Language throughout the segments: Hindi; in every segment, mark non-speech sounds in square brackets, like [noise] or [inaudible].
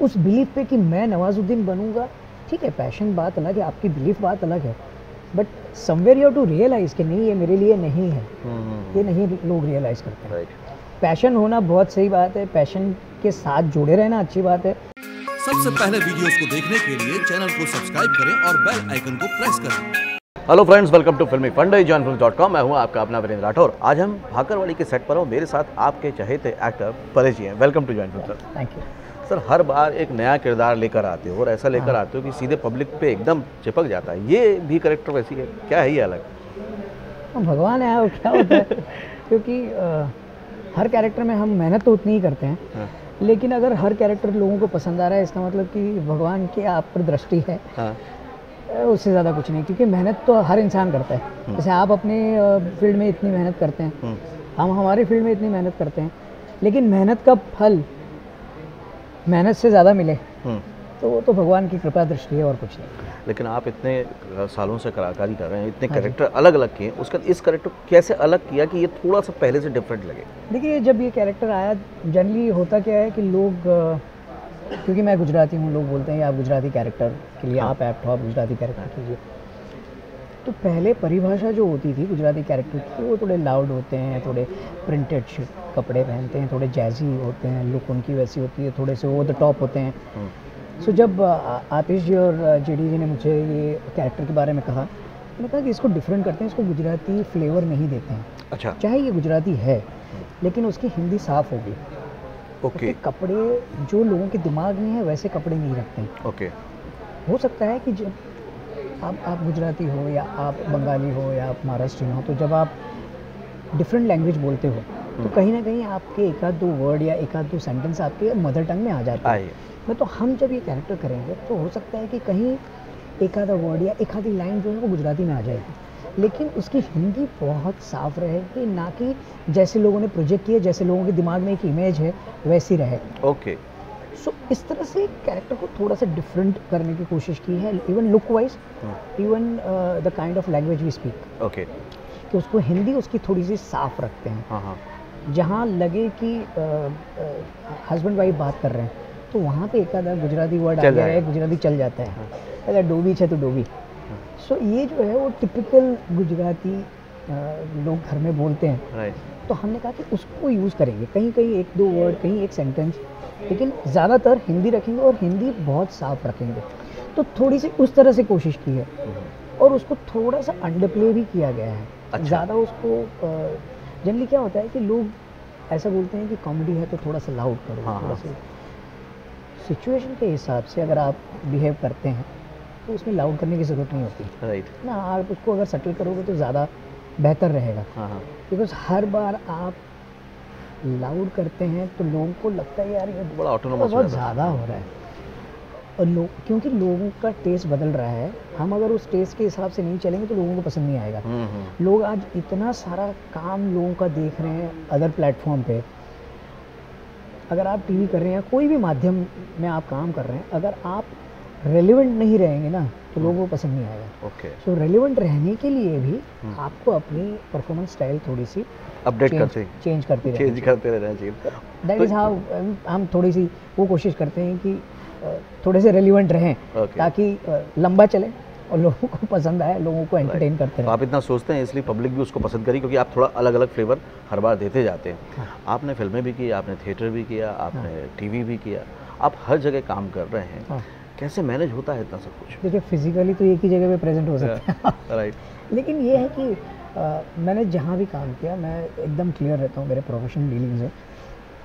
उस बिलीफ पे कि मैं नवाजुद्दीन बनूँगा। ठीक है पैशन बात अलग है आपकी बिलीफ बात अलग है। But somewhere you to realize कि नहीं ये मेरे लिए नहीं है। ये नहीं लोग रियलाइज़ करते हैं। पैशन होना बहुत सही बात है। पैशन के साथ जुड़े रहना अच्छी बात है। सबसे पहले वीडियोस को देखने के लिए चैनल को सब्सक्राइब करें और बेल आइकन को प्रेस करें। हेलो फ्रेंड्स वेलकम टू फिल्मी फंडे जॉन फ़िल्म डॉट कॉम मैं हूँ आपका अपना वीरेंद्र राठौर। आज हम भाकरवाड़ी के सेट पर हूँ। मेरे साथ आपके चहेते एक्टर परेश जी हैं। Welcome to join film sir thank you sir हर बार एक नया किरदार लेकर आते हो और ऐसा लेकर हाँ। आते हो कि सीधे पब्लिक पे एकदम चिपक जाता है। ये भी करेक्टर वैसी है? क्या है ये अलग? भगवान है और क्या होता है? [laughs] क्योंकि अ, हर कैरेक्टर में हम मेहनत तो उतनी ही करते हैं। हाँ, लेकिन अगर हर कैरेक्टर लोगों को पसंद आ रहा है इसका मतलब कि भगवान की आप पर दृष्टि है हाँ, उससे ज़्यादा कुछ नहीं क्योंकि मेहनत तो हर इंसान करता है। जैसे आप अपने फ़ील्ड में इतनी मेहनत करते हैं हम्म, हम हमारे फ़ील्ड में इतनी मेहनत करते हैं लेकिन मेहनत का फल मेहनत से ज़्यादा मिले हम्म। तो वो तो भगवान की कृपा दृष्टि है और कुछ नहीं लेकिन आप इतने सालों से कलाकारी कर रहे हैं इतने हाँ। कैरेक्टर अलग अलग किए उसका इस करेक्टर को कैसे अलग किया कि ये थोड़ा सा पहले से डिफरेंट लगे देखिए जब ये कैरेक्टर आया जनरली होता क्या है कि लोग क्योंकि मैं गुजराती हूँ लोग बोलते हैं आप गुजराती कैरेक्टर के लिए हाँ। आप ऐप्ट हो आप गुजराती कैरेक्टर कीजिए तो पहले परिभाषा जो होती थी गुजराती कैरेक्टर की वो थोड़े लाउड होते हैं थोड़े प्रिंटेड कपड़े पहनते हैं थोड़े जैजी होते हैं लुक उनकी वैसी होती है थोड़े से ओवर द टॉप होते हैं। सो जब आतिश जी और जे जी ने मुझे ये कैरेक्टर के बारे में कहा मैंने कहा कि इसको डिफरेंट करते हैं इसको गुजराती फ्लेवर नहीं देते हैं। अच्छा। चाहे ये गुजराती है लेकिन उसकी हिंदी साफ़ होगी। ओके। क्योंकि कपड़े जो लोगों के दिमाग में है वैसे कपड़े नहीं रखते हैं। ओके। हो सकता है कि जब आप आप गुजराती हो या आप बंगाली हो या आप महाराष्ट्रियन हो तो जब आप डिफरेंट लैंग्वेज बोलते हो तो कहीं ना कहीं आपके एक आध दो वर्ड या एक आध दो सेंटेंस आपके मदर टंग में आ जाते हैं। मैं तो हम जब ये कैरेक्टर करेंगे तो हो सकता है कि कहीं एक आधा वर्ड या एक आधी लाइन जो है वो गुजराती में आ जाएगी। लेकिन उसकी हिंदी बहुत साफ़ रहेगी ना कि जैसे लोगों ने प्रोजेक्ट किया जैसे लोगों के दिमाग में एक इमेज है वैसी रहे। ओके सो इस तरह से कैरेक्टर को थोड़ा सा डिफरेंट करने की कोशिश की है even look wise even the kind of language we speak okay कि उसको हिंदी उसकी थोड़ी सी साफ़ रखते हैं। हाँ हाँ। जहाँ लगे कि हस्बैंड वाइफ बात कर रहे हैं तो वहाँ पे एक आधा गुजराती वर्ड आ गया है गुजराती चल जाता है। अगर डोबी है तो डोबी। सो ये जो है वो टिपिकल गुजराती लोग घर में बोलते हैं। तो हमने कहा कि उसको यूज़ करेंगे। कहीं कहीं एक दो वर्ड कहीं एक सेंटेंस लेकिन ज़्यादातर हिंदी रखेंगे और हिंदी बहुत साफ़ रखेंगे। तो थोड़ी सी उस तरह से कोशिश की है। और उसको थोड़ा सा अंडरप्ले भी किया गया है। अच्छा। ज़्यादा उसको जनरली क्या होता है कि लोग ऐसा बोलते हैं कि कॉमेडी है तो थोड़ा सा लाउड करो हाँ, थोड़ा हाँ। सा। सिचुएशन के हिसाब से अगर आप बिहेव करते हैं तो उसमें लाउड करने की ज़रूरत नहीं होती। राइट ना आप उसको अगर सटल करोगे तो ज़्यादा बेहतर रहेगा। हाँ हाँ। बिकॉज़ हर बार आप लाउड करते हैं तो लोगों को लगता है यार ये बड़ा ऑटोनोमस बहुत ज़्यादा हो रहा है। और लोग क्योंकि लोगों का टेस्ट बदल रहा है हम अगर उस टेस्ट के हिसाब से नहीं चलेंगे तो लोगों को पसंद नहीं आएगा। हम्म हम्म। लोग आज इतना सारा काम लोगों का देख रहे हैं अदर प्लेटफॉर्म पे। अगर आप टीवी कर रहे हैं कोई भी माध्यम में आप काम कर रहे हैं अगर आप रेलिवेंट नहीं रहेंगे ना तो लोगों को पसंद नहीं आएगा। ओके सो रेलिवेंट रहने के लिए भी हम्म। आपको अपनी परफॉर्मेंस स्टाइल थोड़ी सी अपडेट करते चेंज करती रहनी चेंज करते रहना चाहिए। दैट इज़ हाउ हम थोड़ी सी वो कोशिश करते हैं कि थोड़े से रेलिवेंट रहें Okay. ताकि लंबा चले और लोगों को [laughs] पसंद आए लोगों को एंटरटेन करते तो आप इतना सोचते हैं इसलिए पब्लिक भी उसको पसंद करी क्योंकि आप थोड़ा अलग अलग फ्लेवर हर बार देते जाते हैं। हाँ। आपने फ़िल्में भी की आपने थिएटर भी किया आपने हाँ। टीवी भी किया आप हर जगह काम कर रहे हैं। हाँ। कैसे मैनेज होता है इतना सब कुछ? देखिए फिजिकली तो एक ही जगह पे प्रेजेंट हो सकते हैं। राइट लेकिन ये है कि अ, मैंने जहाँ भी काम किया मैं एकदम क्लियर रहता हूँ मेरे प्रोफेशनल डीलिंग से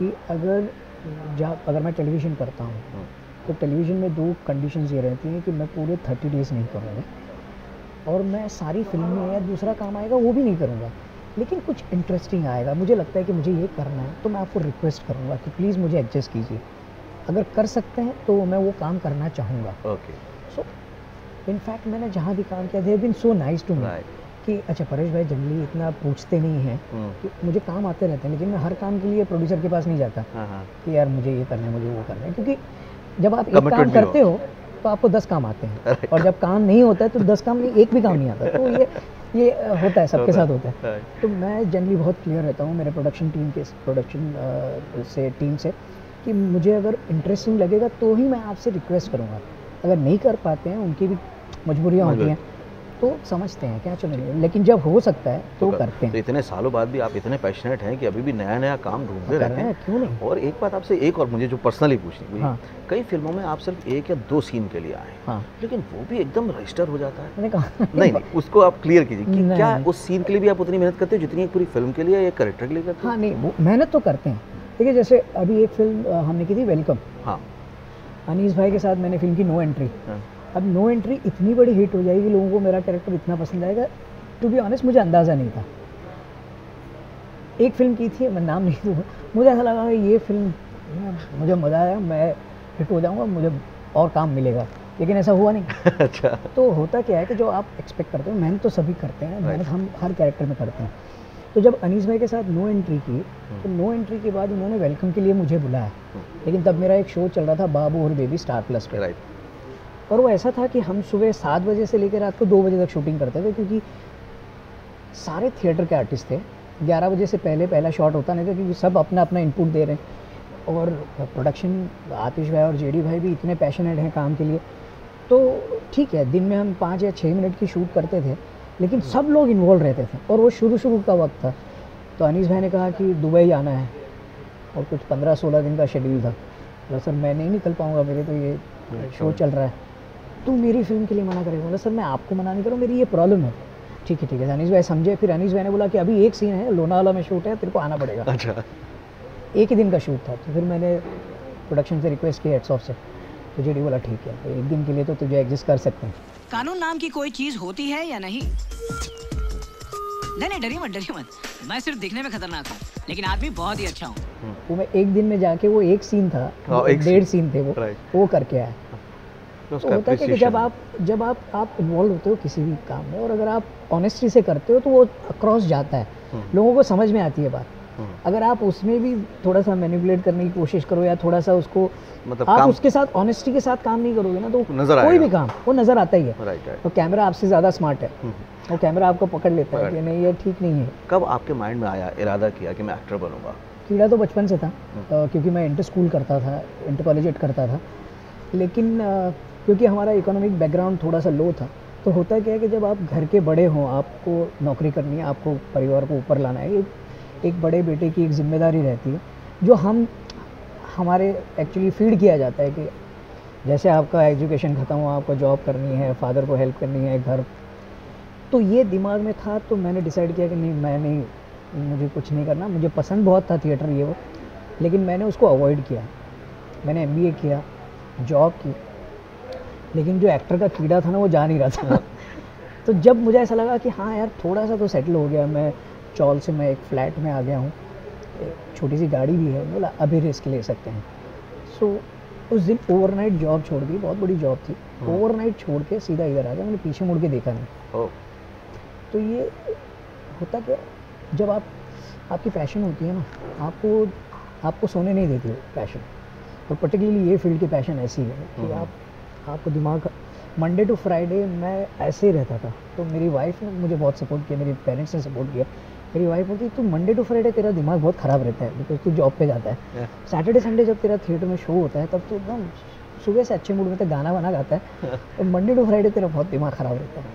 कि अगर जहाँ अगर मैं टेलीविज़न करता हूँ तो टेलीविज़न में दो कंडीशंस ये रहती हैं कि मैं पूरे थर्टी डेज़ नहीं करूँगा और मैं सारी फ़िल्में या दूसरा काम आएगा वो भी नहीं करूँगा। लेकिन कुछ इंटरेस्टिंग आएगा। मुझे लगता है कि मुझे ये करना है तो मैं आपको रिक्वेस्ट करूँगा कि प्लीज़ मुझे एडजस्ट कीजिए। अगर कर सकते हैं तो मैं वो काम करना चाहूँगा। ओके सो इनफैक्ट मैंने जहाँ भी काम किया दे बिन सो नाइस टू मी कि अच्छा परेश भाई जनरली इतना पूछते नहीं हैं कि मुझे काम आते रहते हैं लेकिन मैं हर काम के लिए प्रोड्यूसर के पास नहीं जाता हाँ हाँ। कि यार मुझे ये करना है मुझे वो करना है। क्योंकि जब आप एक काम करते हो तो आपको दस काम आते हैं। और जब काम नहीं होता है तो दस काम नहीं एक भी काम नहीं आता। तो ये ये होता है सबके साथ होता है। तो मैं जनरली बहुत क्लियर रहता हूँ मेरे प्रोडक्शन टीम के प्रोडक्शन से टीम से। कि मुझे अगर इंटरेस्टिंग लगेगा तो ही मैं आपसे रिक्वेस्ट करूँगा। अगर नहीं कर पाते हैं उनकी भी मजबूरियाँ होती हैं। तो समझते हैं क्या चलो लेकिन जब हो सकता है तो कर- करते हैं। तो इतने सालों बाद भी आप इतने पैशनेट हैं कि अभी भी नया नया काम ढूंढते रहते हैं क्यों नहीं? और एक बात आपसे एक और मुझे जो पर्सनली पूछनी हाँ। कई फ़िल्मों में आप सिर्फ़ एक या दो सीन के लिए आए हाँ लेकिन वो भी एकदम रजिस्टर हो जाता है। [laughs] नहीं नहीं उसको आप क्लियर कीजिए कि क्या उस सीन के लिए भी आप उतनी मेहनत करते हो जितनी एक पूरी फ़िल्म के लिए या करेक्टर के लिए करते हो? हाँ नहीं मेहनत तो करते हैं। देखिए जैसे अभी एक फ़िल्म हमने की थी वेलकम हाँ। अनीस भाई के साथ मैंने फ़िल्म की नो एंट्री हाँ। अब नो एंट्री इतनी बड़ी हिट हो जाएगी लोगों को मेरा कैरेक्टर इतना पसंद आएगा। टू बी ऑनेस्ट मुझे अंदाज़ा नहीं था। एक फ़िल्म की थी मैं नाम नहीं दूँगा। मुझे ऐसा लगा कि ये फ़िल्म मुझे मज़ा आया मैं हिट हो जाऊँगा मुझे और काम मिलेगा। लेकिन ऐसा हुआ नहीं। [laughs] अच्छा। तो होता क्या है कि जो आप एक्सपेक्ट करते हो मेहनत तो सभी करते हैं मेहनत हम हर कैरेक्टर में करते हैं। तो जब अनीस भाई के साथ नो एंट्री की तो नो एंट्री के बाद उन्होंने वेलकम के लिए मुझे बुलाया। लेकिन तब मेरा एक शो चल रहा था बाबू और बेबी स्टार प्लस पे। राइट और वो ऐसा था कि हम सुबह सात बजे से लेकर रात को दो बजे तक शूटिंग करते थे क्योंकि सारे थिएटर के आर्टिस्ट थे। ग्यारह बजे से पहले पहला शॉट होता नहीं था क्योंकि सब अपना अपना इनपुट दे रहे हैं। और प्रोडक्शन आतिश भाई और जेडी भाई भी इतने पैशनेट हैं काम के लिए। तो ठीक है दिन में हम पाँच या छः मिनट की शूट करते थे। लेकिन सब लोग इन्वॉल्व रहते थे। और वो शुरू शुरू का वक्त था। तो अनीस भाई ने कहा कि दुबई आना है। और कुछ पंद्रह सोलह दिन का शेड्यूल था। बोला सर मैं नहीं निकल पाऊँगा मेरे तो ये शो चल रहा है। तू मेरी फ़िल्म के लिए मना करेगा। बोला सर मैं आपको मना नहीं करूँ मेरी ये प्रॉब्लम है। ठीक है ठीक है। अनीस भाई समझे। फिर अनीस भाई ने बोला कि अभी एक सीन है लोनावाला में शूट है तेरे को आना पड़ेगा। अच्छा। एक ही दिन का शूट था। तो फिर मैंने प्रोडक्शन से रिक्वेस्ट की हेड्स ऑफ़ से। तो जेडी बोला ठीक है तो एक दिन के लिए तो तुझे एग्जिस्ट कर सकते हैं। कानून नाम की कोई चीज़ होती है या नहीं? नहीं नहीं डरिए मत डरिए मत। मैं सिर्फ़ दिखने में खतरनाक हूँ लेकिन आदमी बहुत ही अच्छा हूँ। वो मैं एक दिन में जाके वो एक सीन था हाँ, वो एक डेढ़ सीन थे वो वो करके आया। तो तो होता है कि जब आप जब आप आप इन्वॉल्व होते हो किसी भी काम में और अगर आप ऑनेस्टी से करते हो तो वो अक्रॉस जाता है। हम्म। लोगों को समझ में आती है बात। अगर आप उसमें भी थोड़ा सा मैनिपुलेट करने की कोशिश करो या थोड़ा सा उसको मतलब आप उसके साथ ऑनेस्टी के साथ काम नहीं करोगे ना तो नज़र कोई भी काम वो नज़र आता ही है। राइट राइट तो कैमरा आपसे ज़्यादा स्मार्ट है। हम्म। वो कैमरा आपको पकड़ लेता है कि नहीं ये ठीक नहीं है। कब आपके माइंड में आया इरादा किया कि मैं एक्टर बनूँगा? कीड़ा तो बचपन से था हम्म। क्योंकि मैं इंटर स्कूल करता था इंटर कॉलेजेट करता था। लेकिन क्योंकि हमारा इकोनॉमिक बैकग्राउंड थोड़ा सा लो था तो होता क्या है कि जब आप घर के बड़े हों आपको नौकरी करनी है आपको परिवार को ऊपर लाना है एक एक बड़े बेटे की एक ज़िम्मेदारी रहती है, जो हम, हमारे एक्चुअली फ़ीड किया जाता है कि जैसे आपका एजुकेशन ख़त्म हुआ, आपको जॉब करनी है फादर को हेल्प करनी है, घर। तो ये दिमाग में था तो मैंने डिसाइड किया कि नहीं, मैं नहीं, मुझे कुछ नहीं करना। मुझे पसंद बहुत था थिएटर ये वो, लेकिन मैंने उसको अवॉइड किया। मैंने एमबीए किया जॉब की, लेकिन जो एक्टर का कीड़ा था ना, वो जा नहीं रहा था। [laughs] तो जब मुझे ऐसा लगा कि हाँ यार, थोड़ा सा तो सेटल हो गया, मैं चौल से मैं एक फ्लैट में आ गया हूँ। एक छोटी सी गाड़ी भी है। बोला अभी रिस्क ले सकते हैं। सो so, उस दिन ओवरनाइट जॉब छोड़ दी। बहुत बड़ी जॉब थी। ओवरनाइट छोड़ के सीधा इधर आ गया। मैंने पीछे मुड़ के देखा नहीं। तो ये होता क्या जब आप आपकी पैशन होती है ना आपको आपको सोने नहीं देती है पैशन और पर्टिकुलरली ये फ़ील्ड की पैशन ऐसी है कि हम्म। आप आपको दिमाग मंडे टू फ्राइडे मैं ऐसे ही रहता था। तो मेरी वाइफ ने मुझे बहुत सपोर्ट किया मेरे पेरेंट्स ने सपोर्ट किया। मेरी वाइफ बोलती तू मंडे टू फ्राइडे तेरा दिमाग बहुत ख़राब रहता है बिकॉज़ तू जॉब पे जाता है. सैटरडे संडे जब तेरा थिएटर में शो होता है तब तो एकदम सुबह से अच्छे मूड में तो गाना वाना गाता है। और मंडे टू फ्राइडे तेरा बहुत दिमाग ख़राब रहता है।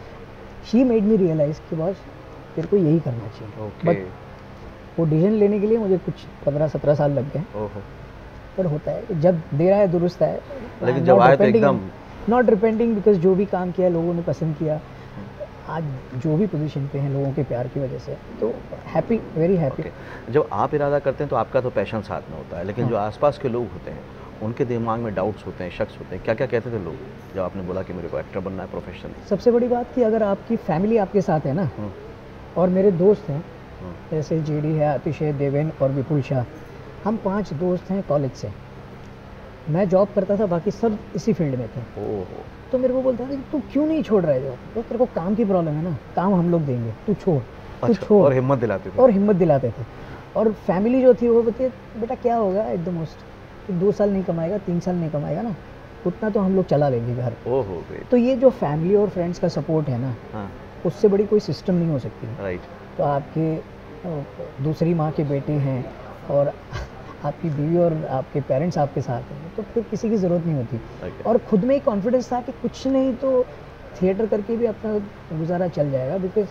शी मेड मी रियलाइज़ कि बस तेरे को यही करना चाहिए। बट वो डिसीज़न लेने के लिए मुझे कुछ पंद्रह सत्रह साल लग गए। पर होता है जब देर आए दुरुस्त है लेकिन जब आए तो एकदम नॉट रिपेंटिंग बिकॉज़ जो भी काम किया लोगों ने पसंद किया। आज जो भी पोजीशन पे हैं लोगों के प्यार की वजह से तो हैप्पी वेरी हैप्पी ओके जब आप इरादा करते हैं तो आपका तो पैशन साथ में होता है लेकिन हाँ। जो आसपास के लोग होते हैं उनके दिमाग में डाउट्स होते हैं शख्स होते हैं क्या क्या कहते थे लोग जब आपने बोला कि मेरे को एक्टर बनना है प्रोफेशनली सबसे बड़ी बात कि अगर आपकी फैमिली आपके साथ है ना हम्म। और मेरे दोस्त हैं हम्म। जैसे जेडी है आतिश है देवेन और विपुल शाह हम पाँच दोस्त हैं कॉलेज से मैं जॉब करता था बाकी सब इसी फ़ील्ड में थे। तो मेरे को बोलता था कि तू क्यों नहीं छोड़ रहा है जॉब तो तेरे को काम की प्रॉब्लम है ना काम हम लोग देंगे तू छोड़ तू अच्छा छोड़। और हिम्मत दिलाते थे। और हिम्मत दिलाते थे। और फैमिली जो थी वो बोलती बेटा क्या होगा एट द मोस्ट दो साल नहीं कमाएगा तीन साल नहीं कमाएगा ना उतना तो हम लोग चला लेंगे घर। ओहो तो ये जो फैमिली और फ्रेंड्स का सपोर्ट है ना हाँ। उससे बड़ी कोई सिस्टम नहीं हो सकती। राइट तो आपके दूसरी माँ के बेटे हैं और आपकी बीवी और आपके पेरेंट्स आपके साथ हैं तो फिर किसी की ज़रूरत नहीं होती। Okay. और खुद में ही कॉन्फिडेंस था कि कुछ नहीं तो थिएटर करके भी अपना गुजारा चल जाएगा बिकॉज़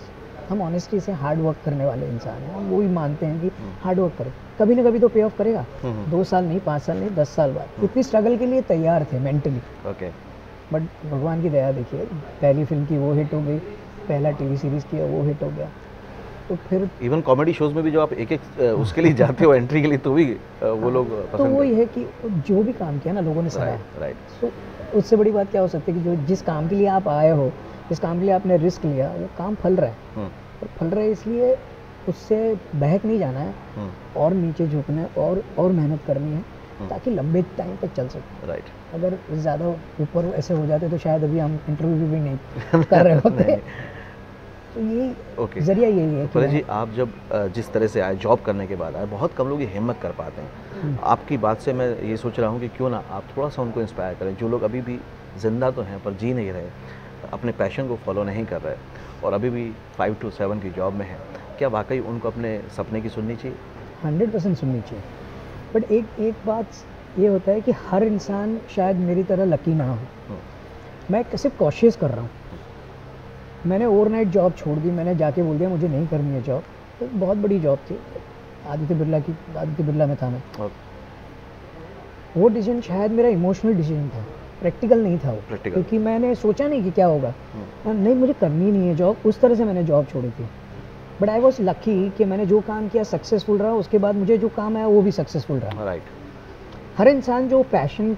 हम ऑनेस्टली से हार्ड वर्क करने वाले इंसान हैं हम वो भी मानते हैं कि हार्ड वर्क करें। कभी ना कभी तो पे ऑफ़ करेगा। हम्म। दो साल नहीं पाँच साल नहीं दस साल बाद। इतनी स्ट्रगल के लिए तैयार थे मेंटली ओके बट भगवान की दया देखिए पहली फ़िल्म की वो हिट हो गई पहला टीवी सीरीज़ किया वो हिट हो गया। तो फिर इवन कॉमेडी शोज़ में भी जो आप एक एक उसके लिए जाते हो एंट्री के लिए तो भी वो लोग तो पसंद वही है। कि जो भी काम किया ना लोगों ने सराहा राइट तो उससे बड़ी बात क्या हो सकती है कि जो जिस काम के लिए आप आए हो जिस काम के लिए आपने रिस्क लिया वो काम फल रहा है। हम्म, और फल रहा है इसलिए उससे बहक नहीं जाना है हम्म, और नीचे झुकना है और और मेहनत करनी है ताकि लंबे टाइम तक चल सके। राइट अगर ज़्यादा ऊपर ऐसे हो जाते तो शायद अभी हम इंटरव्यू भी नहीं [laughs] कर रहे होते। तो यही ओके ज़रिया यही है कि जी आप जब जिस तरह से आए जॉब करने के बाद आए बहुत कम लोग ये हिम्मत कर पाते हैं। आपकी बात से मैं ये सोच रहा हूँ कि क्यों ना आप थोड़ा सा उनको इंस्पायर करें। जो लोग अभी भी ज़िंदा तो हैं पर जी नहीं रहे अपने पैशन को फॉलो नहीं कर रहे और अभी भी फाइव टू सेवन की जॉब में है क्या वाकई उनको अपने सपने की सुननी चाहिए? हंड्रेड परसेंट सुननी चाहिए। बट एक एक बात ये होता है कि हर इंसान शायद मेरी तरह लकी ना हो। हम्म, मैं सिर्फ़ कॉशियस कर रहा हूँ। मैंने ओवरनाइट जॉब छोड़ दी मैंने जाके बोल दिया मुझे नहीं करनी है जॉब तो बहुत बड़ी जॉब थी। आदित्य बिरला की आदित्य बिरला में था मैं। वो डिसीज़न शायद मेरा इमोशनल डिसीज़न था। प्रैक्टिकल नहीं था वो. क्योंकि मैंने सोचा नहीं कि क्या होगा। नहीं मुझे करनी नहीं है जॉब उस तरह से मैंने जॉब छोड़ी थी। बट आई वॉज़ लकी कि मैंने जो काम किया सक्सेसफुल रहा उसके बाद मुझे जो काम आया वो भी सक्सेसफुल रहा। राइट हर इंसान जो पैशन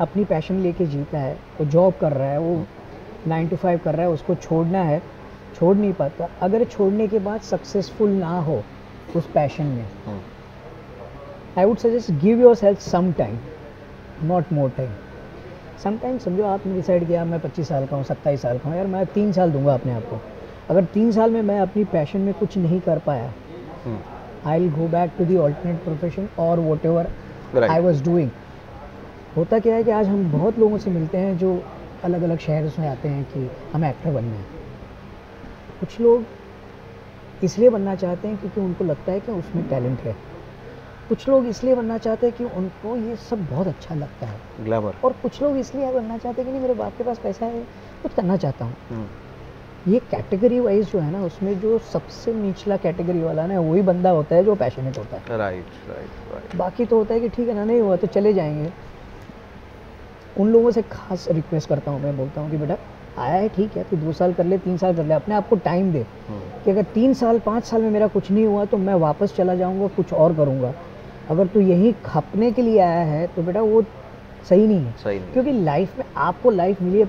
अपनी पैशन लेके जीता है वो जॉब कर रहा है वो नाइन टू फाइव कर रहा है उसको छोड़ना है छोड़ नहीं पाता। अगर छोड़ने के बाद सक्सेसफुल ना हो उस पैशन में I would suggest give yourself some time not more time some time समझो आपने डिसाइड किया मैं 25 साल का हूँ 27 साल का हूँ यार मैं तीन साल दूँगा अपने आप को। अगर तीन साल में मैं अपनी पैशन में कुछ नहीं कर पाया I will go back to the alternate profession और whatever I was doing होता क्या है कि आज हम बहुत लोगों से मिलते हैं जो अलग अलग शहर से आते हैं कि हमें एक्टर बनना है। कुछ लोग इसलिए बनना चाहते हैं क्योंकि उनको लगता है कि उसमें टैलेंट है। कुछ लोग इसलिए बनना चाहते हैं कि उनको ये सब बहुत अच्छा लगता है। ग्लैमर और कुछ लोग इसलिए बनना चाहते हैं कि नहीं मेरे बाप के पास पैसा है कुछ करना चाहता हूँ। हम्म, ये कैटेगरी वाइज जो है ना उसमें जो सबसे निचला कैटेगरी वाला ना वही बंदा होता है जो पैशनेट होता है। राइट राइट राइट बाकी तो होता है कि ठीक है ना नहीं हुआ तो चले जाएँगे। उन लोगों से खास रिक्वेस्ट करता हूँ मैं बोलता हूँ कि बेटा आया है ठीक है तू दो साल कर ले तीन साल कर ले अपने आप को टाइम दे। हम्म, कि अगर तीन साल पाँच साल में मेरा कुछ नहीं हुआ तो मैं वापस चला जाऊँगा कुछ और करूँगा। अगर तू यहीं खपने के लिए आया है तो बेटा वो सही नहीं है। सही नहीं क्योंकि लाइफ में आपको लाइफ मिली है।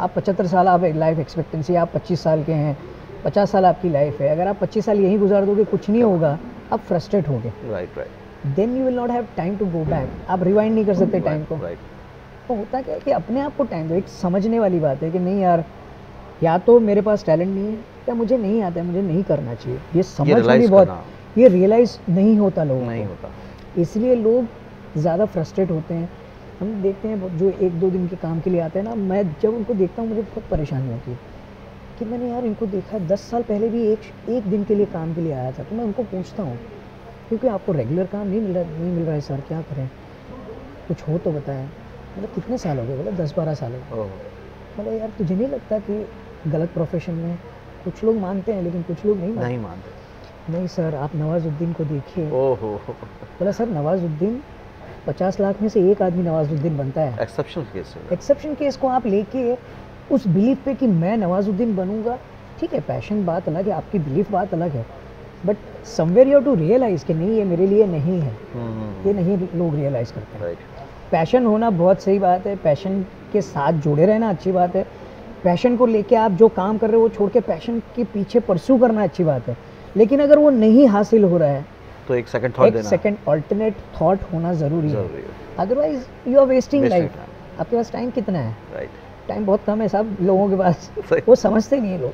आप पचहत्तर साल आप लाइफ एक्सपेक्टेंसी आप पच्चीस साल के हैं पचास साल आपकी लाइफ है। अगर आप पच्चीस साल यहीं गुजार दोगे कुछ नहीं होगा आप फ्रस्ट्रेट होगे। Right right then you will not have time to go back आप रिवाइंड नहीं कर सकते टाइम को। राइट तो होता क्या है कि अपने आप को टाइम दो एक समझने वाली बात है कि नहीं यार या तो मेरे पास टैलेंट नहीं है या मुझे नहीं आता है मुझे नहीं करना चाहिए। ये समझ होनी बहुत ये रियलाइज़ नहीं होता लोगों नहीं होता। इसलिए लोग ज़्यादा फ्रस्ट्रेट होते हैं। हम देखते हैं जो एक दो दिन के काम के लिए आते हैं ना मैं जब उनको देखता हूँ मुझे बहुत परेशानी होती है कि मैंने यार इनको देखा दस साल पहले भी एक एक दिन के लिए काम के लिए आया था तो मैं उनको पूछता हूँ क्योंकि आपको रेगुलर काम नहीं मिल रहा नहीं मिल रहा है सर क्या करें? कुछ हो तो बताएँ। मतलब कितने साल हो गए? बोला दस बारह साल हो गए। मतलब यार तुझे नहीं लगता कि गलत प्रोफेशन में कुछ लोग मानते हैं लेकिन कुछ लोग नहीं मानते? नहीं मानते। नहीं सर आप नवाजुद्दीन को देखिए। ओहो। बोला सर नवाजुद्दीन पचास लाख में से एक आदमी नवाजुद्दीन बनता है। एक्सेप्शनल केस एक्सेप्शन केस को आप लेके उस बिलीफ पे कि मैं नवाजुद्दीन बनूँगा ठीक है पैशन बात अलग है आपकी बिलीफ बात अलग है but somewhere you to realize कि नहीं ये मेरे लिए नहीं है। हम्म। ये नहीं लोग रियलाइज़ करते हैं। राइट पैशन होना बहुत सही बात है। पैशन के साथ जुड़े रहना अच्छी बात है। पैशन को लेके आप जो काम कर रहे हो वो छोड़ के पैशन के पीछे परसू करना अच्छी बात है। लेकिन अगर वो नहीं हासिल हो रहा है तो एक सेकंड थॉट एक देना। सेकंड अल्टरनेट थॉट होना ज़रूरी है। ज़रूरी है। Otherwise you are wasting life आपके पास टाइम कितना है? राइट टाइम बहुत कम है सब लोगों के पास। [laughs] वो समझते नहीं है लोग।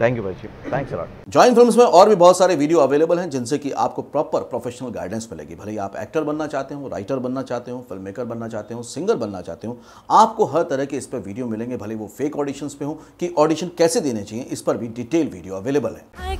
थैंक यू भाई thanks a lot join films में और भी बहुत सारे वीडियो अवेलेबल हैं जिनसे कि आपको प्रॉपर प्रोफेशनल गाइडेंस मिलेगी। भले ही आप एक्टर बनना चाहते हो राइटर बनना चाहते हो फ़िल्म मेकर बनना चाहते हो सिंगर बनना चाहते हो आपको हर तरह के इस पर वीडियो मिलेंगे भले वो फेक ऑडिशन पे हो कि ऑडिशन कैसे देने चाहिए इस पर भी डिटेल वीडियो अवेलेबल है।